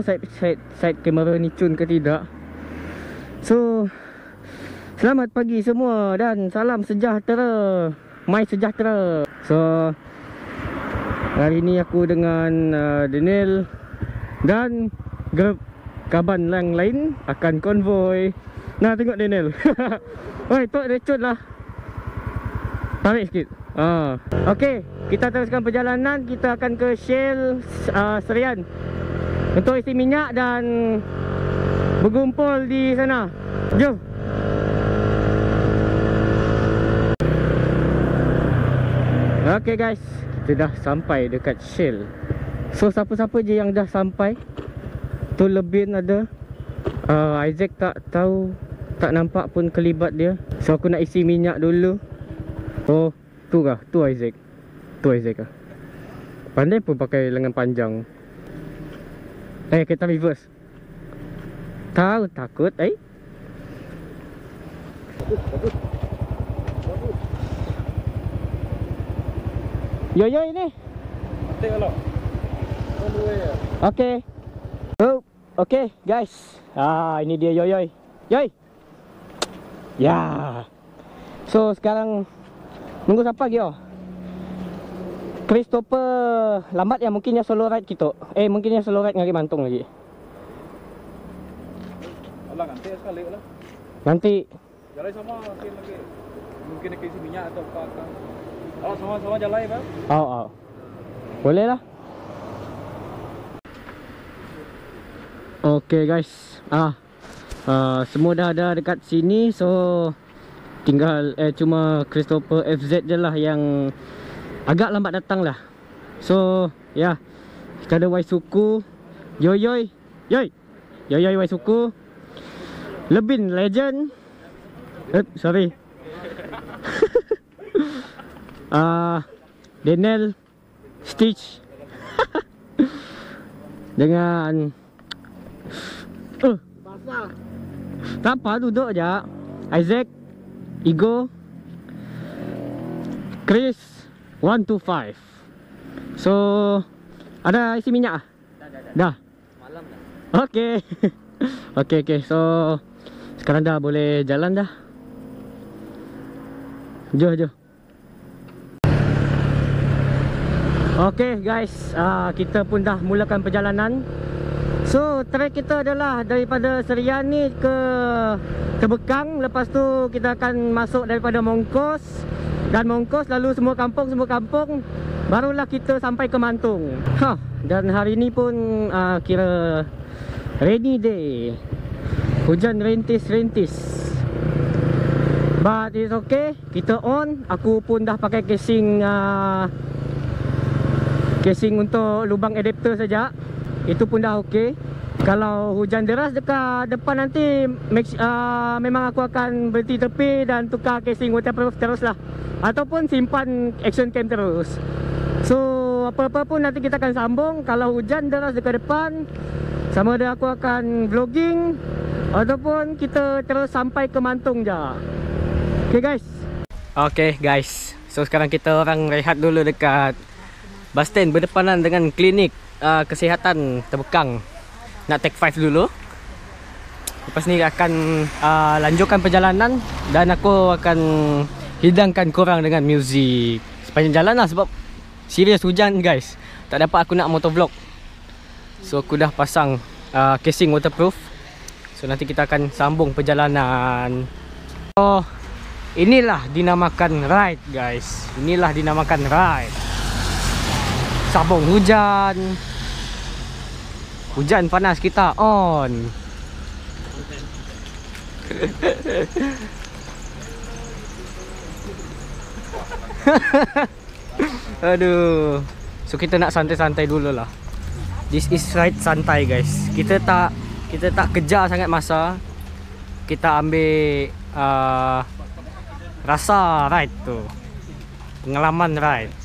side, side, side kamera ni cun ke tidak. So Selamat pagi semua dan salam sejahtera. My sejahtera. So Hari ni aku dengan uh, Daniel Dan Grup Kaban yang lain Akan konvoy Nah tengok Daniel. Oi tok recut lah. Tarik sikit. Ah. Okay Kita teruskan perjalanan. Kita akan ke Shell uh, Serian Untuk isi minyak dan Bergumpul di sana. Jom. Okay guys. Kita dah sampai dekat Shell. So siapa-siapa je yang dah sampai? Tu lebih ada uh, Isaac tak tahu Tak nampak pun kelibat dia. So aku nak isi minyak dulu. Oh tu kah? Tu Isaac. Tu Isaac kah? Pandai pun pakai lengan panjang Eh kita reverse Tahu takut eh Yo yo ini. Tengok lah. Okey. Oh, okey guys. Ah ini dia Yoyoy. Yoy. Ya. So sekarang nunggu siapa lagi oh? Christopher lambat ya mungkin ya solo ride kita. Eh mungkin ya solo ride ngari mantung lagi. Alah nanti sekali lah. Nanti Jalan sama mungkin lagi. Mungkin nak isi minyak atau apa. Alah sama-sama jalan ya. Oh, oh. Boleh lah. Okay guys. Ah. Uh, semua dah ada dekat sini so tinggal eh cuma Christopher FZ je lah yang agak lambat datang lah. So, ya. Yeah. Kita ada Waisuku, Yoyoy, Yoy. Yoyoy Waisuku. Lebin Legend. Eh, sorry. Uh, Daniel Stitch dengan uh, tak apa duduk aja Isaac Igo Chris 125 so ada isi minyak ah? Dah, dah, dah. dah Malam dah. okey okey okey so sekarang dah boleh jalan dah jom jom Okey guys, uh, kita pun dah mulakan perjalanan. So, trek kita adalah daripada Serian ni ke Tebekang. Lepas tu kita akan masuk daripada Mongkos dan Mongkos lalu semua kampung semua kampung barulah kita sampai ke Mantung. Ha, dan hari ni pun uh, kira rainy day. Hujan rintis-rintis. But it's okay. Kita on. Aku pun dah pakai casing uh, casing untuk lubang adapter saja itu pun dah okey kalau hujan deras dekat depan nanti make, uh, memang aku akan berhenti tepi dan tukar casing waterproof terus lah. Ataupun simpan action cam terus. So apa-apa pun nanti kita akan sambung. Kalau hujan deras dekat depan sama ada aku akan vlogging ataupun kita terus sampai ke Mantung je. Ok guys. Ok guys. So sekarang kita orang rehat dulu dekat bus stand berdepanan dengan klinik uh, kesihatan terbekang nak take 5 dulu. Lepas ni akan uh, lanjutkan perjalanan dan aku akan hidangkan korang dengan muzik. Sepanjang jalan lah sebab serius hujan guys. Tak dapat aku nak motovlog. So aku dah pasang uh, casing waterproof. So nanti kita akan sambung perjalanan. Oh inilah dinamakan ride guys. Inilah dinamakan ride. Sabung hujan hujan panas kita on. Aduh. So kita nak santai-santai dulu lah. This is ride santai guys. Kita tak kita tak kejar sangat masa. Kita ambil uh, rasa ride tu. Pengalaman ride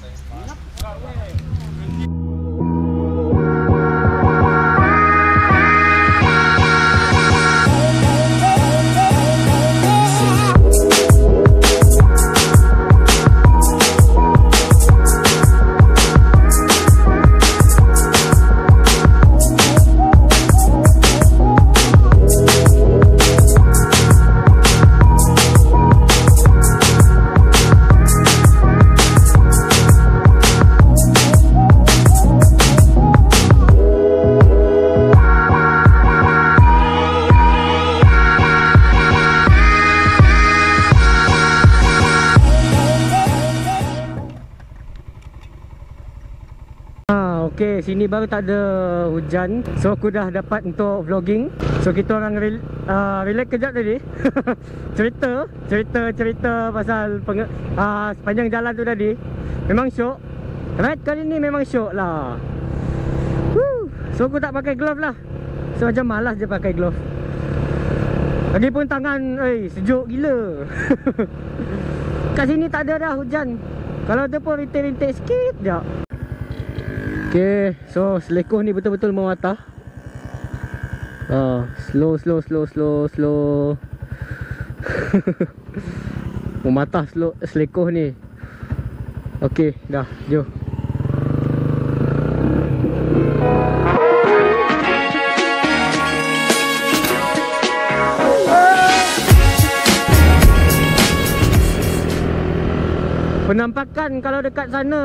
sini baru tak ada hujan. So aku dah dapat untuk vlogging. So kita orang rel, uh, relax kejap tadi. cerita, cerita cerita pasal uh, sepanjang jalan tu tadi. Memang syok. Ride kali ni memang syok lah. Woo. So aku tak pakai glove lah. So macam malas je pakai glove. Lagipun tangan, eh sejuk gila. Kat sini tak ada dah hujan. Kalau ada pun rintik-rintik sikit je. Okay, so selekoh ni betul-betul mewatah. Ah, slow, slow, slow, slow, slow. Mematah slow selekoh ni. Okay, dah, jom. Penampakan kalau dekat sana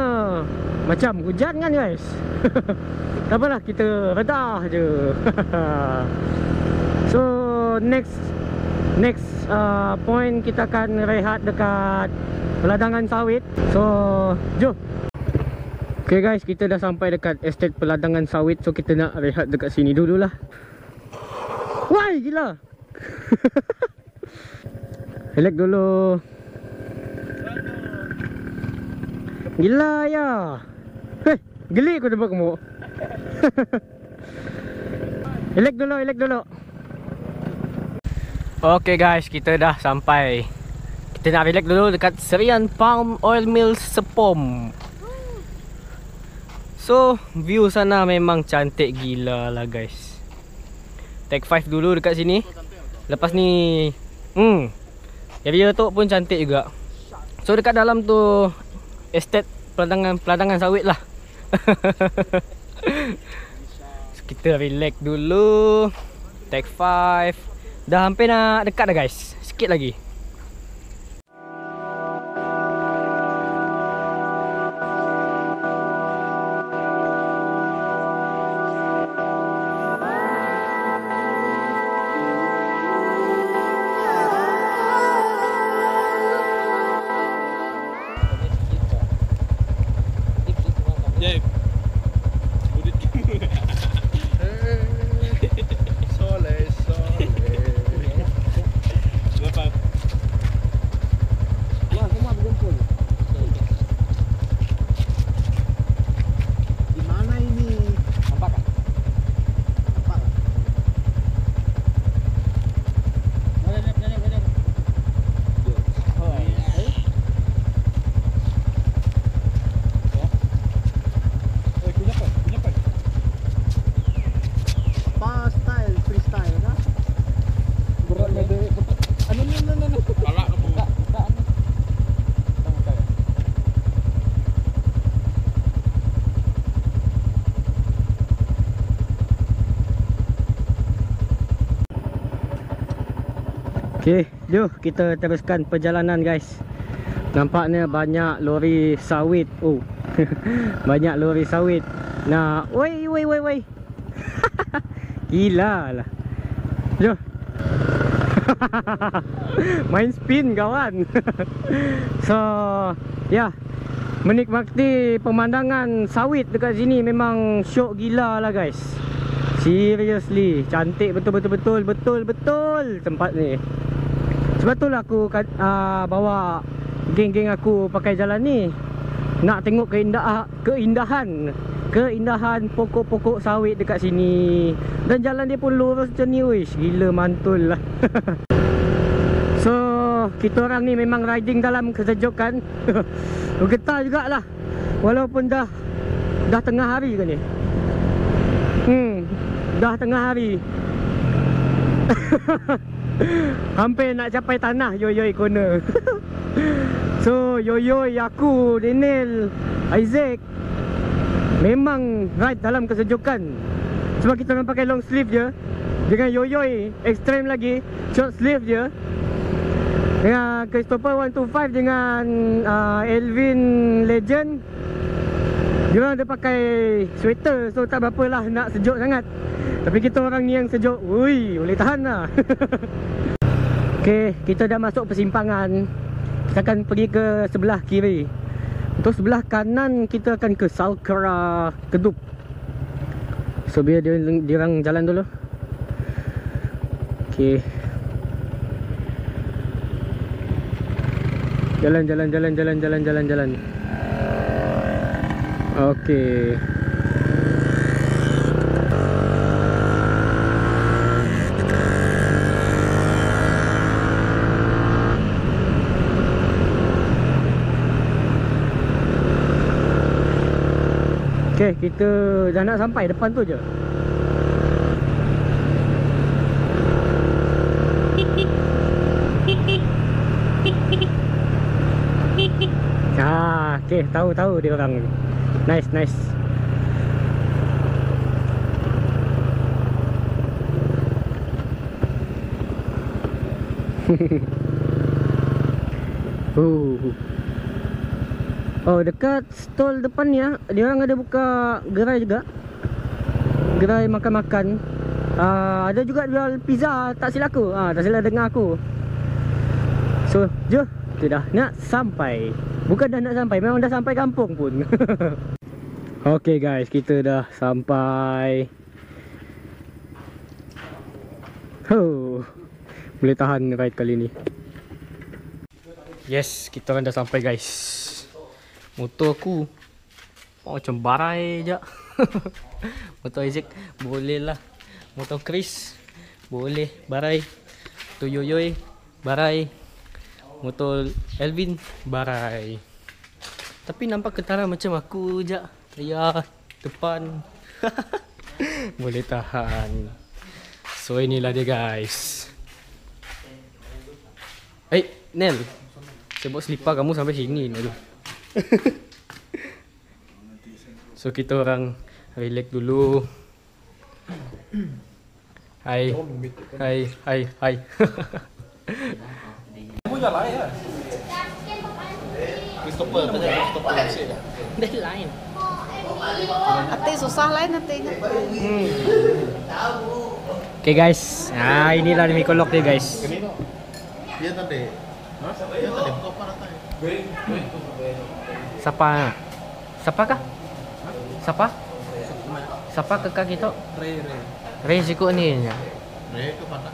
Macam hujan kan guys? Tak apalah kita redah je. So next Next uh, point kita akan rehat dekat Peladangan sawit. So jom. Okay guys kita dah sampai dekat estate peladangan sawit. So kita nak rehat dekat sini dululah. Why gila. Relax dulu. Gila ya. Geli aku tempat kamu. elek dulu, elek dulu. Okay guys, kita dah sampai. Kita nak relax dulu dekat Serian Palm Oil Mill Sepom. So, view sana memang cantik gila lah guys. Take 5 dulu dekat sini. Lepas ni, hmm. Area tu pun cantik juga. So dekat dalam tu estate peladangan peladangan sawit lah. So, kita relax dulu. Take 5. Dah hampir nak dekat dah guys. Sikit lagi. Okay, jom kita teruskan perjalanan guys. Nampaknya banyak lori sawit. Oh, banyak lori sawit. Nah, woi, woi, woi, woi. Gila lah. Jom. Main spin kawan. So Ya yeah. Menikmati pemandangan sawit dekat sini Memang syok gila lah guys Seriously Cantik betul-betul Betul-betul tempat ni. Sebab tu lah aku uh, bawa Geng-geng aku pakai jalan ni. Nak tengok keindah, keindahan. Keindahan pokok-pokok sawit dekat sini. Dan jalan dia pun lurus macam ni Wish, Gila mantul lah. So kita orang ni memang riding dalam kesejukan. Bergetar jugalah. Walaupun dah Dah tengah hari ke ni. Hmm Dah tengah hari. Hampir nak capai tanah Yoyoy corner. So Yoyoy aku Daniel Isaac Memang ride dalam kesejukan. Sebab kita orang pakai long sleeve je Dengan Yoyoy Extreme lagi Short sleeve je. Dengan Christopher 125 dengan uh, Elvin Legend Dia ada pakai sweater So tak berapa lah nak sejuk sangat Tapi kita orang ni yang sejuk Ui boleh tahan lah Okay kita dah masuk persimpangan Kita akan pergi ke sebelah kiri Untuk sebelah kanan kita akan ke Salkara Kedup So biar dia dia orang jalan dulu. Okey. Jalan jalan jalan jalan jalan jalan jalan. Okey. Okey, kita dah nak sampai depan tu je. Ah, okey, tahu tahu dia orang ni. Nice, nice. oh. Oh, dekat stall depan ah, dia orang ada buka gerai juga. Gerai makan-makan. Ah, ada juga jual pizza, tak silap aku. Ah, tak silap dengar aku. So, jom kita dah nak sampai. Bukan dah nak sampai, memang dah sampai kampung pun. okay guys, kita dah sampai. Oh, boleh tahan ride kali ni. Yes, kita orang dah sampai guys. Motor aku oh, macam barai je. Motor Isaac boleh lah. Motor Chris boleh barai. Tu Yoyoy barai. Motor Elvin barai. Tapi nampak ketara macam aku je. Ya, depan. boleh tahan. So inilah dia guys. Eh, hey, Nel. Saya buat selipar kamu sampai sini Nel. so kita orang relax dulu. Hai. Hai, hai, hai. Kamu jual lain ya? Christopher, Christopher Mesir dah. Dia lain. Ate susah lain ate ingat. Okay guys. Ah inilah demi kolok dia guys. Dia tadi. Dia tadi buka apa datang? Siapa? Siapa kah? Siapa? Siapa kakak kita? Ray Ray. Ray siku ni. Ray ke patah.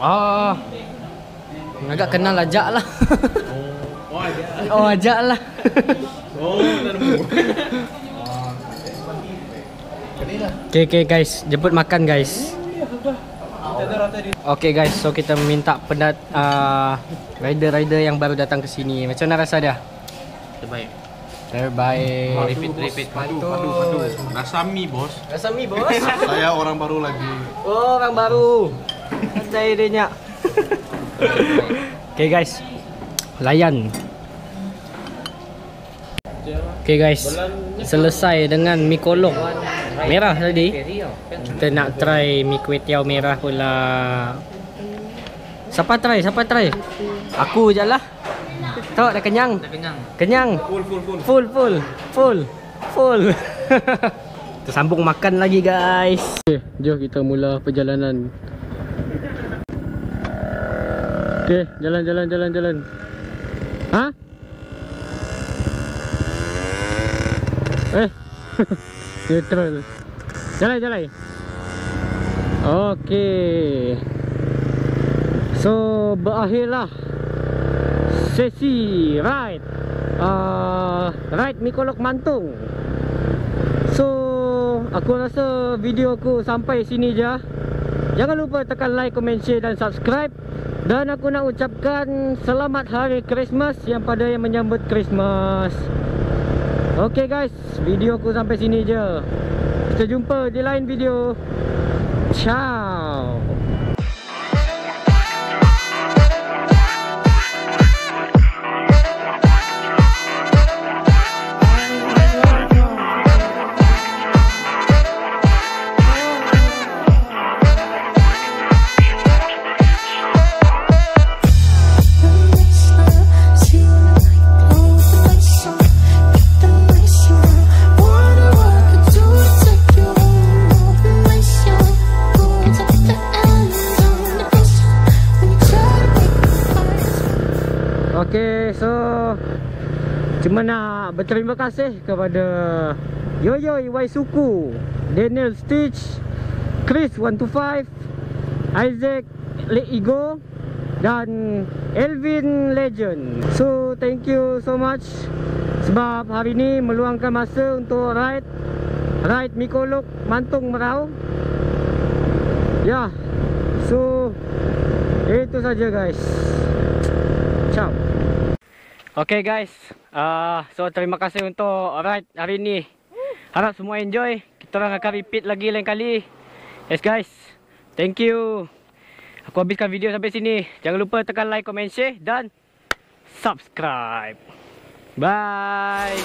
Oh. Agak kenal ajak lah. Oh, oh ajak lah. Oh, nemu. Okay okay guys, jemput makan guys. Okay guys, so kita minta pendat uh, rider-rider yang baru datang ke sini. Macam mana rasa dia? Terbaik. Terbaik. Repeat, repeat. Padu, padu, padu. Rasa mie, bos. Rasa mi bos. Saya orang baru lagi. Oh, orang baru. Ada idenya. okay guys. Layan. Okay guys. Selesai dengan mi kolok merah tadi. Kita nak try mi kuih tiaw merah pula. Siapa try? Siapa try? Aku je lah. Tok dah kenyang. Dah kenyang. Kenyang. Full, full, full. Full full full full. kita sambung makan lagi guys. Okay, jom kita mula perjalanan. Okay, jalan jalan jalan jalan. Ha? Eh. Neutral. Jalan jalan. Okay. So berakhirlah sesi ride uh, ride Mikolok Mantung so aku rasa video aku sampai sini je jangan lupa tekan like, comment, share dan subscribe dan aku nak ucapkan selamat hari Christmas yang pada yang menyambut Christmas ok guys. Video aku sampai sini je. Kita jumpa di lain video. Ciao berterima kasih kepada Yoyo Iwai Suku Daniel Stitch, Chris 125, Isaac Le Ego dan Elvin Legend. So thank you so much sebab hari ni meluangkan masa untuk ride ride Mikolok Mantung Merau. Ya. So itu saja guys. Ciao. Okay guys, uh, so terima kasih untuk ride hari ni. Harap semua enjoy. Kita orang akan repeat lagi lain kali. Yes guys, thank you. Aku habiskan video sampai sini. Jangan lupa tekan like, comment, share dan subscribe. Bye.